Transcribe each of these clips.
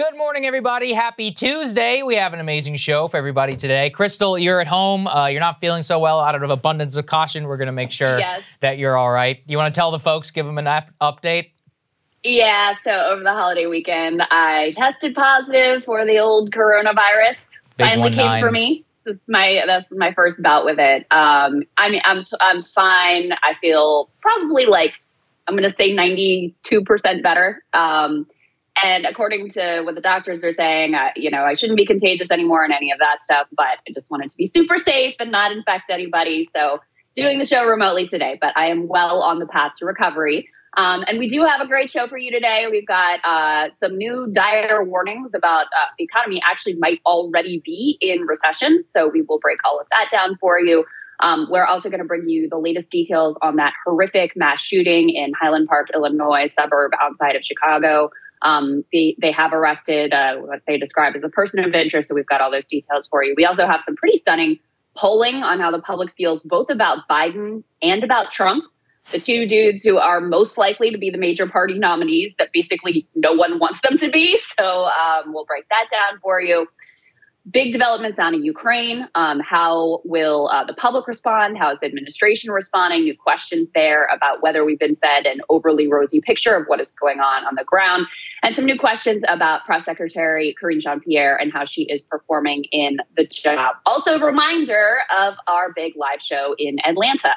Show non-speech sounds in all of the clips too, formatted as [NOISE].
Good morning, everybody. Happy Tuesday. We have an amazing show for everybody today. Krystal, you're at home. Uh, you're not feeling so well. Out of abundance of caution, we're going to make sure Yes. that you're all right. You want to tell the folks, give them an up- update? Yeah, so over the holiday weekend, I tested positive for the old coronavirus. Big Finally came nine. for me. This is my this is my first bout with it. Um, I mean, I'm I'm fine. I feel probably like I'm going to say 92 percent better. Um, and according to what the doctors are saying, I, you know, I shouldn't be contagious anymore and any of that stuff. But I just wanted to be super safe and not infect anybody. So doing the show remotely today, but I am well on the path to recovery. Um, and we do have a great show for you today. We've got uh, some new dire warnings about uh, the economy actually might already be in recession. So we will break all of that down for you. Um, we're also going to bring you the latest details on that horrific mass shooting in Highland Park, Illinois, suburb outside of Chicago. Um, they, they have arrested uh, what they describe as a person of interest. So we've got all those details for you. We also have some pretty stunning polling on how the public feels both about Biden and about Trump the two dudes who are most likely to be the major party nominees that basically no one wants them to be. So um, we'll break that down for you. Big developments out of Ukraine. Um, how will uh, the public respond? How is the administration responding? New questions there about whether we've been fed an overly rosy picture of what is going on on the ground. And some new questions about Press Secretary Karine Jean Pierre and how she is performing in the job. Also, a reminder of our big live show in Atlanta.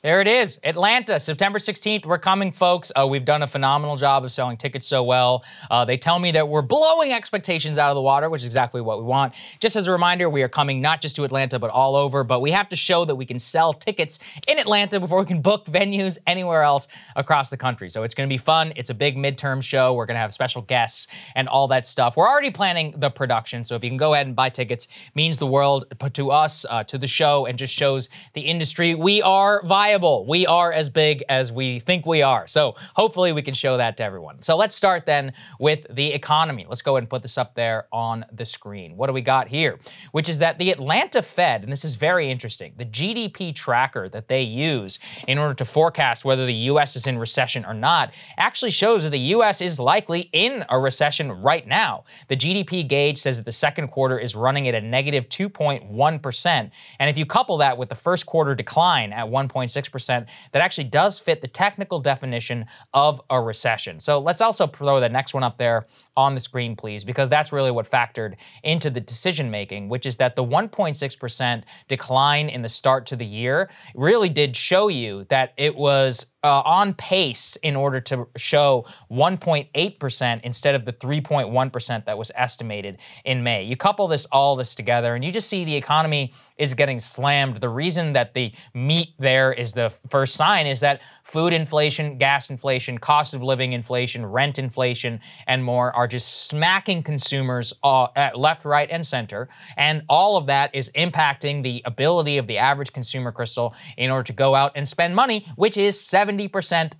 There it is, Atlanta, September 16th. We're coming, folks. Uh, we've done a phenomenal job of selling tickets so well. Uh, they tell me that we're blowing expectations out of the water, which is exactly what we want. Just as a reminder, we are coming not just to Atlanta, but all over. But we have to show that we can sell tickets in Atlanta before we can book venues anywhere else across the country. So it's going to be fun. It's a big midterm show. We're going to have special guests and all that stuff. We're already planning the production. So if you can go ahead and buy tickets, means the world to us, uh, to the show, and just shows the industry we are viable. We are as big as we think we are. So hopefully we can show that to everyone. So let's start then with the economy. Let's go ahead and put this up there on the screen. What do we got here? Which is that the Atlanta Fed, and this is very interesting, the GDP tracker that they use in order to forecast whether the US is in recession or not, actually shows that the US is likely in a recession right now. The GDP gauge says that the second quarter is running at a negative 2.1. And if you couple that with the first quarter decline at 1.6%, that actually does fit the technical definition of a recession. So let's also throw the next one up there on the screen, please, because that's really what factored into the decision making, which is that the 1.6% decline in the start to the year really did show you that it was uh, on pace in order to show 1.8% instead of the 3.1% that was estimated in May. You couple this all this together, and you just see the economy is getting slammed. The reason that the meat there is the first sign is that food inflation, gas inflation, cost of living inflation, rent inflation, and more are just smacking consumers uh, at left, right, and center. And all of that is impacting the ability of the average consumer, Krystal, in order to go out and spend money, which is 70%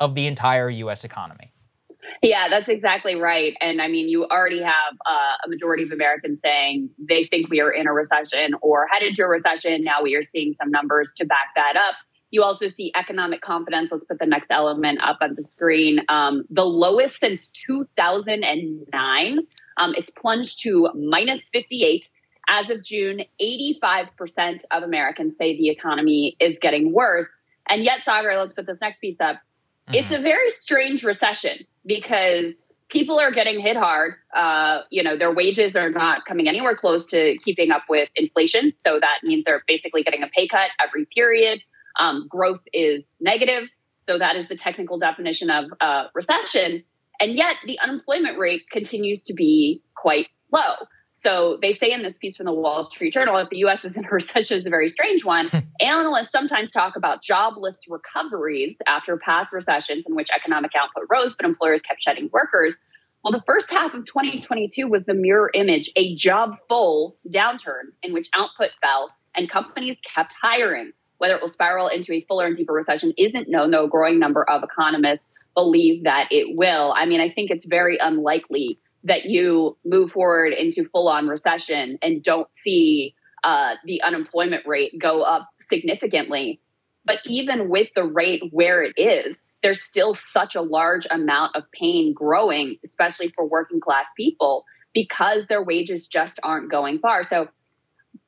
of the entire US economy. Yeah, that's exactly right. And I mean, you already have uh, a majority of Americans saying they think we are in a recession or headed to a recession. Now we are seeing some numbers to back that up. You also see economic confidence. Let's put the next element up on the screen. Um, the lowest since 2009. Um, it's plunged to minus 58. As of June, 85% of Americans say the economy is getting worse. And yet, Saagar, let's put this next piece up. It's a very strange recession because people are getting hit hard. Uh, you know, their wages are not coming anywhere close to keeping up with inflation. So that means they're basically getting a pay cut every period. Um, growth is negative. So that is the technical definition of uh, recession. And yet the unemployment rate continues to be quite low. So they say in this piece from the Wall Street Journal, if the US is in a [LAUGHS] recession, is a very strange one. [LAUGHS] Analysts sometimes talk about jobless recoveries after past recessions in which economic output rose, but employers kept shedding workers. Well, the first half of 2022 was the mirror image, a job full downturn in which output fell and companies kept hiring. Whether it will spiral into a fuller and deeper recession isn't known, though a growing number of economists believe that it will. I mean, I think it's very unlikely that you move forward into full on recession and don't see uh, the unemployment rate go up significantly. But even with the rate where it is, there's still such a large amount of pain growing, especially for working class people, because their wages just aren't going far. So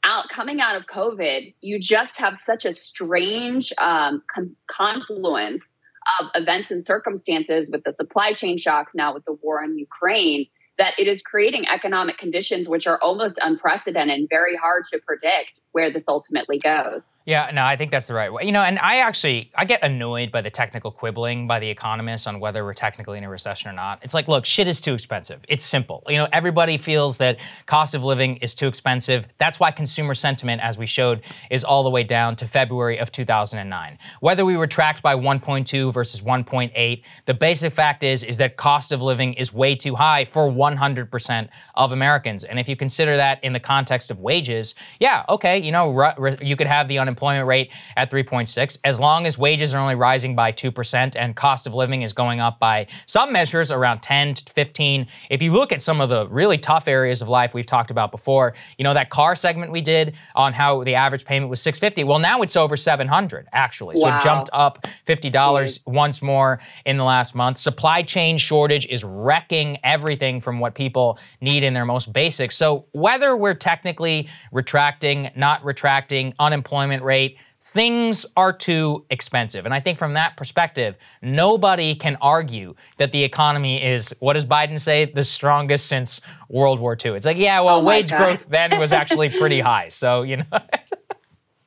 out coming out of COVID, you just have such a strange um, con- confluence of events and circumstances with the supply chain shocks now with the war in Ukraine that it is creating economic conditions which are almost unprecedented and very hard to predict where this ultimately goes. Yeah, no, I think that's the right way. You know, and I actually I get annoyed by the technical quibbling by the economists on whether we're technically in a recession or not. It's like, look, shit is too expensive. It's simple. You know, everybody feels that cost of living is too expensive. That's why consumer sentiment, as we showed, is all the way down to February of 2009. Whether we were tracked by 1.2 versus 1.8, the basic fact is is that cost of living is way too high for one 100% of Americans. And if you consider that in the context of wages, yeah, okay, you know, you could have the unemployment rate at 3.6 as long as wages are only rising by 2% and cost of living is going up by some measures around 10 to 15. If you look at some of the really tough areas of life we've talked about before, you know, that car segment we did on how the average payment was 650. Well, now it's over 700 actually. So wow. it jumped up $50 Jeez. once more in the last month. Supply chain shortage is wrecking everything from what people need in their most basic. So whether we're technically retracting, not retracting, unemployment rate, things are too expensive. And I think from that perspective, nobody can argue that the economy is, what does Biden say, the strongest since World War II. It's like, yeah, well, oh wage God. growth then was actually pretty [LAUGHS] high. So, you know.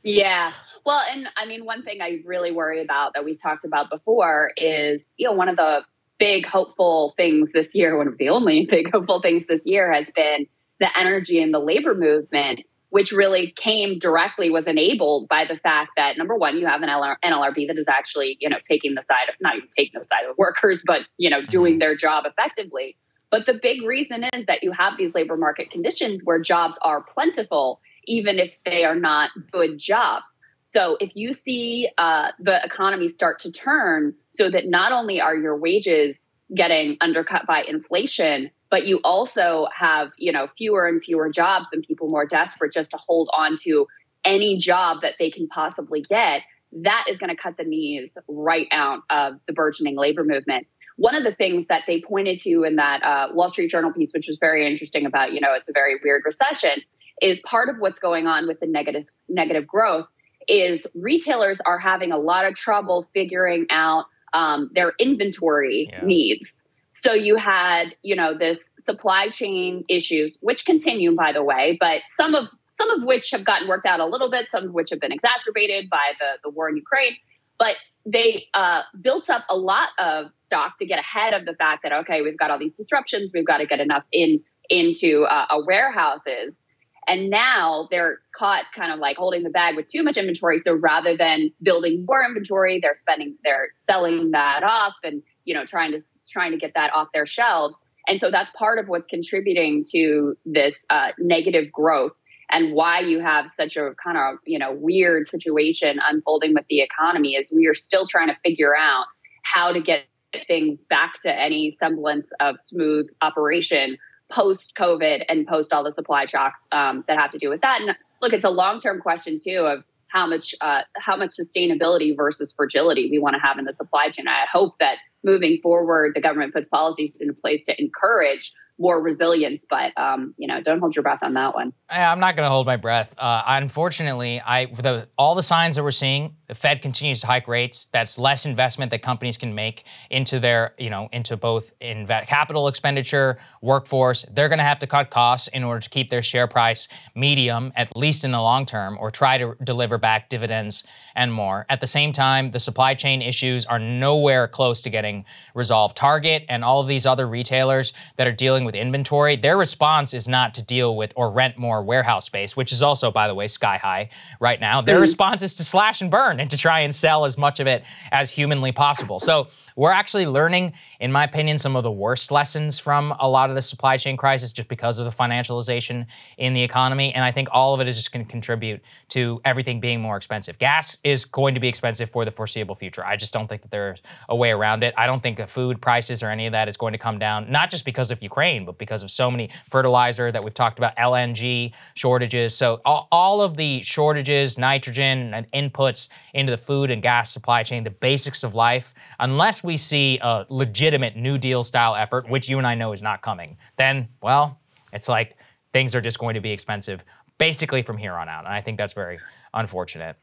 yeah. Well, and I mean, one thing I really worry about that we talked about before is, you know, one of the big hopeful things this year, one of the only [LAUGHS] big hopeful things this year has been the energy and the labor movement, which really came directly, was enabled by the fact that number one, you have an NLRB that is actually, you know, taking the side of not even taking the side of workers, but you know, doing mm-hmm. their job effectively. But the big reason is that you have these labor market conditions where jobs are plentiful, even if they are not good jobs. So if you see uh, the economy start to turn so that not only are your wages getting undercut by inflation, but you also have, you know, fewer and fewer jobs and people more desperate just to hold on to any job that they can possibly get, that is going to cut the knees right out of the burgeoning labor movement. One of the things that they pointed to in that uh, Wall Street Journal piece, which was very interesting about, you know, it's a very weird recession, is part of what's going on with the negative negative growth is retailers are having a lot of trouble figuring out um, their inventory yeah. needs. So you had, you know, this supply chain issues, which continue, by the way, but some of some of which have gotten worked out a little bit, some of which have been exacerbated by the the war in Ukraine. But they uh, built up a lot of stock to get ahead of the fact that okay, we've got all these disruptions, we've got to get enough in into uh, warehouses and now they're caught kind of like holding the bag with too much inventory. So rather than building more inventory, they're spending, they're selling that off and, you know, trying to, trying to get that off their shelves. And so that's part of what's contributing to this uh, negative growth and why you have such a kind of, you know, weird situation unfolding with the economy is we are still trying to figure out how to get things back to any semblance of smooth operation post COVID and post all the supply shocks um, that have to do with that. And look, it's a long term question too of how much uh, how much sustainability versus fragility we want to have in the supply chain. I hope that moving forward, the government puts policies in place to encourage more resilience. But um, you know, don't hold your breath on that one. I'm not going to hold my breath. Uh, unfortunately, I the, all the signs that we're seeing, the Fed continues to hike rates. That's less investment that companies can make into their, you know, into both inve- capital expenditure, workforce. They're going to have to cut costs in order to keep their share price medium, at least in the long term, or try to deliver back dividends and more. At the same time, the supply chain issues are nowhere close to getting resolved. Target and all of these other retailers that are dealing with inventory, their response is not to deal with or rent more warehouse space, which is also, by the way, sky high right now. Their mm. response is to slash and burn and to try and sell as much of it as humanly possible. So we're actually learning, in my opinion, some of the worst lessons from a lot of the supply chain crisis just because of the financialization in the economy. And I think all of it is just going to contribute to everything being more expensive. Gas is going to be expensive for the foreseeable future. I just don't think that there's a way around it. I don't think food prices or any of that is going to come down, not just because of Ukraine, but because of so many fertilizer that we've talked about, LNG shortages. So all, all of the shortages, nitrogen and inputs into the food and gas supply chain, the basics of life, unless we see a legitimate New Deal style effort, which you and I know is not coming, then, well, It's like things are just going to be expensive basically from here on out. And I think that's very unfortunate.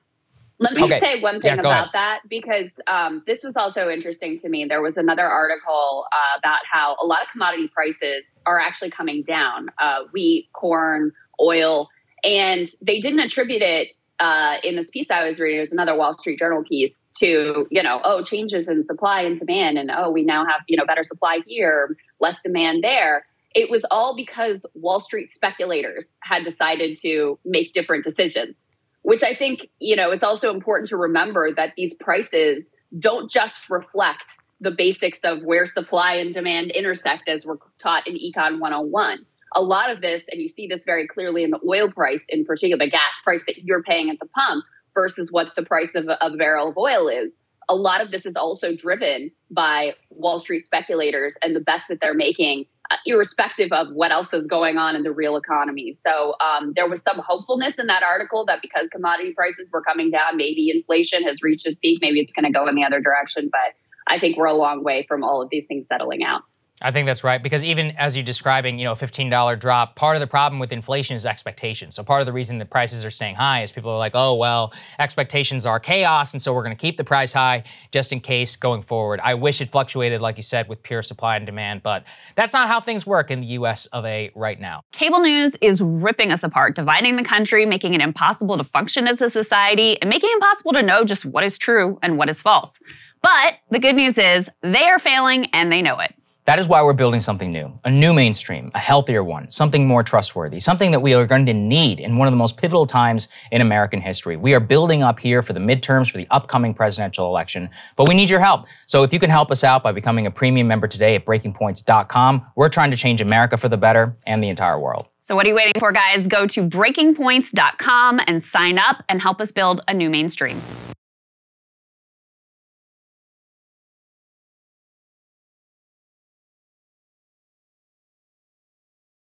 Let me okay. say one thing yeah, about ahead. that because um, this was also interesting to me. There was another article uh, about how a lot of commodity prices are actually coming down uh, wheat, corn, oil, and they didn't attribute it uh, in this piece I was reading. It was another Wall Street Journal piece to, you know, oh, changes in supply and demand, and oh, we now have, you know, better supply here, less demand there. It was all because Wall Street speculators had decided to make different decisions which I think, you know, it's also important to remember that these prices don't just reflect the basics of where supply and demand intersect as we're taught in Econ 101. A lot of this, and you see this very clearly in the oil price, in particular, the gas price that you're paying at the pump versus what the price of a, barrel of oil is. A lot of this is also driven by Wall Street speculators and the bets that they're making uh, irrespective of what else is going on in the real economy. So um, there was some hopefulness in that article that because commodity prices were coming down, maybe inflation has reached its peak, maybe it's going to go in the other direction. But I think we're a long way from all of these things settling out. I think that's right because even as you're describing, you know, a $15 drop, part of the problem with inflation is expectations. So part of the reason the prices are staying high is people are like, oh, well, expectations are chaos. And so we're going to keep the price high just in case going forward. I wish it fluctuated, like you said, with pure supply and demand, but that's not how things work in the US of A right now. Cable news is ripping us apart, dividing the country, making it impossible to function as a society, and making it impossible to know just what is true and what is false. But the good news is they are failing and they know it. That is why we're building something new, a new mainstream, a healthier one, something more trustworthy, something that we are going to need in one of the most pivotal times in American history. We are building up here for the midterms, for the upcoming presidential election, but we need your help. So if you can help us out by becoming a premium member today at breakingpoints.com, we're trying to change America for the better and the entire world. So what are you waiting for, guys? Go to breakingpoints.com and sign up and help us build a new mainstream.